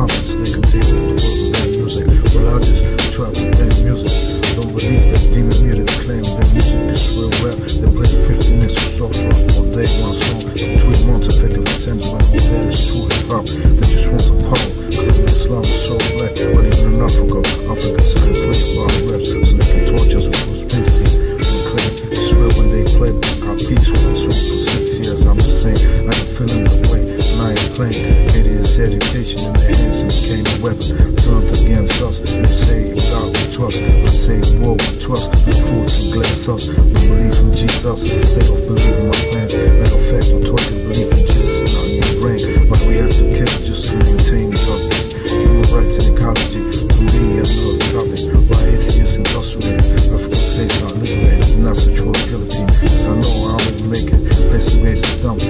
comments, they continue. complain. It is education and the answer became a weapon. Drunk against us, and say God we trust. I say war we trust, the fools who glass us. We believe in Jesus, off believe in my plans. Matter of fact, no torture, believe in Jesus, not in the brain. Why we have to kill just to maintain justice. Human rights and ecology, to me, another topic. Why atheists incarcerated, African slaves are liberated, not such a guillotine. Cause I know I will make it, let's erase the dumb,